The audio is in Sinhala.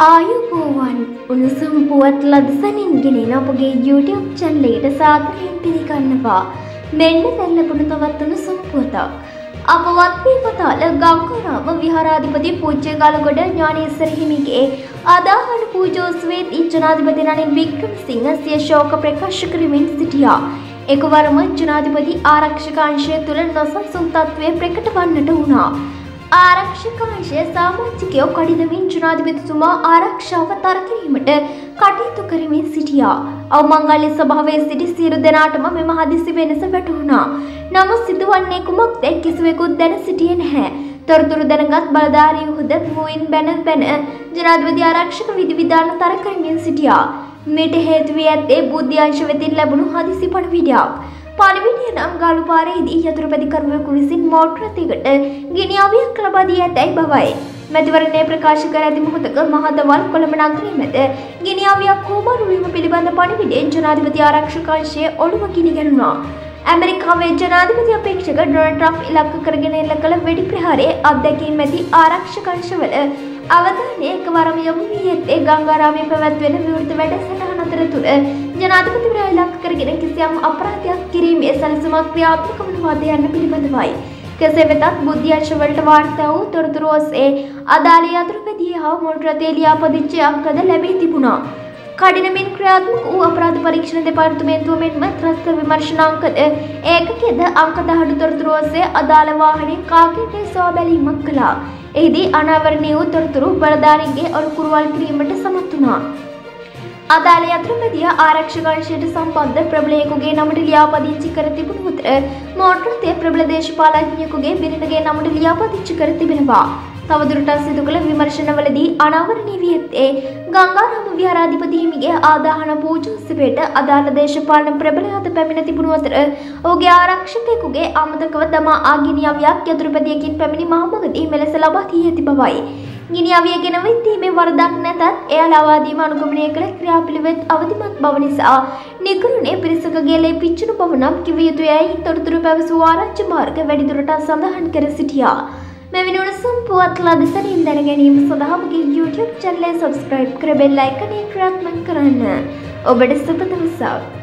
ආයුබෝවන් උණුසුම් පුවත් ලදසනින් ගෙනෙන අපගේ YouTube චැනලයට සාදරයෙන් පිළිගන්නවා. මෙන්න දැන් ලැබුණු තවත් උණුසුම් පුවතක්. අපවත් වී පතාල ගංගාරාම විහාරාධිපති පූජ්‍ය ගලගොඩ ඥානේශ්වර හිමිගේ අදාහන පූජෝත්සවයේදී ජනාධිපති රනිල් වික්‍රමසිංහ සිය ශෝක ප්‍රකාශ කරමින් සිටියා. එකවරම ජනාධිපති ආරක්ෂක අංශය තුළ නොසන්සුන් තත්ත්වය ප්‍රකට වන්නට වුණා. ආරක්ෂකාංශය සාමාජිකයෝ කඩිදමින් ජනාධිපතිතුමා ආරක්ෂාව තර කිරීමට කටයුතු කරමින් සිටියා. අවමංගල්‍ය සභාවේ සිටි සියලු දෙනාටම මෙම හදිසි වෙනස වැටහුණා. නමුත් සිදුවන්නේ කුමක්ද කිසිවෙකුත් දැන සිටියේ නැහැ. තොරතුරු දැනගත් බලධාරීහුද මුවින් බැන බැන ජනාධිපති ආරක්ෂක විධිවිධාන තර කරමින් සිටියා. මෙට හේතු වී ඇත්තේ බුද්ධ්‍යංශ වෙතින් ලැබුණු හදිසි පණවිඩයක්. පණවිඩිය නම් ගාලු පාරේදී යතුරුපැදිකරුවෙකු විසින් මෝටර රථයකට ගිනි අවියක් ලබා දී ඇතැයි බවයි. මැතිවරණය ප්‍රකාශ කර ඇති මොහොතක මහදවල් කොළඹ නගරයේ මැද ගිනි අවියක් හෝමාරු වීම පිළිබඳ පණිවිඩයෙන් ජනාධිපති ආරක්ෂක අංශය ඔළුව ගිනි ගැනුණා. ඇමරිකාවේ ජනාධිපති අපේක්ෂක ඩොනල්ඩ් ට්‍රම්ප් ඉලක්ක කරගෙන එල්ල කළ වෙඩි ප්‍රහාරයේ අත්දැකීම් ඇති ආරක්ෂක අංශවල අවධානය එකවරම යොමු වී ඇත්තේ ගංගාරාමයේ පැවැත්වෙන විවෘත වැඩසටහන අතරතුර ජනාධිපතිවරයා ඉලක්ක කරගෙන කිසියම් අපරාධයක් කිරීමේ සැලසුමක් ක්‍රියාත්මක වනවාද යන්න පිළිබඳවයි. කෙසේ වෙතත් බුද්ධ්‍යංශ වලට වාර්තා වූ තොරතුරු ඔස්සේ අදාළ යතුරුපැදිය හා මොටර රථයේ ලියාපදිංචි අංකද ලැබී තිබුණා. කඩිනමින් ක්‍රියාත්මක වූ අපරාධ පරීක්ෂණ දෙපාර්තමේන්තුව මෙන්ම ත්‍රස්ත විමර්ශනාංකද ඒකකෙද අංක දහඩු තොරතුරු ඔස්සේ අදාළ වාහනේ කාකේට සොයා බැලීමක් කළා. එහිදී අනාවරණය වූ තොරතුරු බලධාරීන්ගේ අරුකුරුවල් කිරීමට සමත් වුණා. අදාළ යතුරුපැදිය ආරක්ෂකංශයට සම්බන්ධ ප්‍රබලයෙකුගේ නමට ලියාපදිංචි කර තිබුණු අතර මෝටරතය ප්‍රබල දේශපාලඥයෙකුගේ බිරිඳගේ නමට ලියාපදිංචි කර තිබෙනවා. තවදුරටත් සිදු කළ විමර්ශනවලදී අනාවරණය වී ඇත්තේ ගංගාරාම විහාරාධිපති හිමිගේ ආදාහන පූජෝත්සවයට අදාළ දේශපාලන ප්‍රබලයාද පැමිණ තිබුණු අතර ඔහුගේ ආරක්ෂකයෙකුගේ අමතකව දමා ආගිනි අවියක් යතුරුපැදියකින් පැමිණි මහමගදී මෙලෙස ලබා දී ඇති බවයි. ගිනි අවිය ගෙන විදීමේ වරදක් නැතත් එය ලවාදීම අනුගමනය කළ ක්‍රියාපිළිවෙත් අවධිමත් බව නිසා නිකරුණේ පිරිසකගේ ලේ පිච්චුණු බව නම් කිව යුතුයයි තොරතුරු පැවසූ ආරංචි මාර්ග වැඩිදුරටත් සඳහන් කර සිටියා. මෙවැනි උණුසුම් පුවත් ලදසනින් දැන ගැනීම සඳහා මගේ YouTube චැනලය සබස්ක්‍රයිබ් කර බෙල් අයිකනය ක්‍රියාත්මක කරන්න. ඔබට සුබ දවසක්.